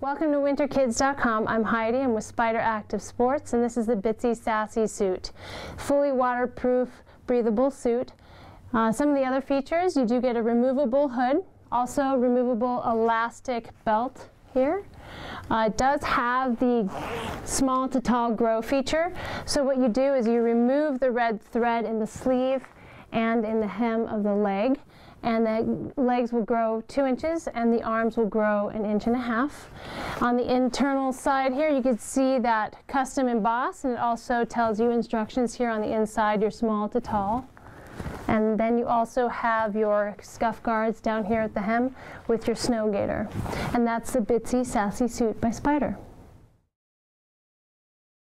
Welcome to winterkids.com. I'm Heidi. I'm with Spyder Active Sports, and this is the Bitsy Sassy suit. Fully waterproof, breathable suit. Uh, some of the other features, you do get a removable hood, also removable elastic belt here. Uh, it does have the small to tall grow feature. So what you do is you remove the red thread in the sleeve and in the hem of the leg and the legs will grow two inches and the arms will grow an inch and a half. On the internal side here you can see that custom emboss and it also tells you instructions here on the inside your small to tall. And then you also have your scuff guards down here at the hem with your snow gaiter. And that's the Bitsy Sassy Suit by Spyder.